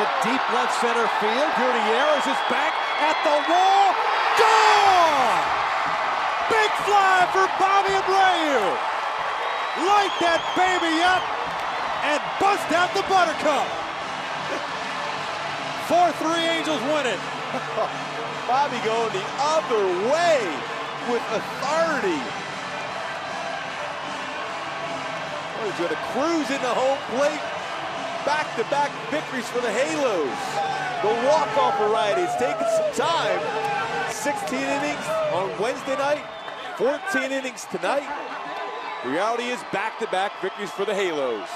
to deep left center field. Gutierrez is back at the wall. Gone! Big fly for Bobby Abreu. Light that baby up and bust out the buttercup. 4-3 Angels win it. Bobby going the other way with authority. Oh, he's going to cruise into home plate. Back-to-back victories for the Halos. The walk-off variety. It's taken some time. 16 innings on Wednesday night, 14 innings tonight. Reality is back-to-back victories for the Halos.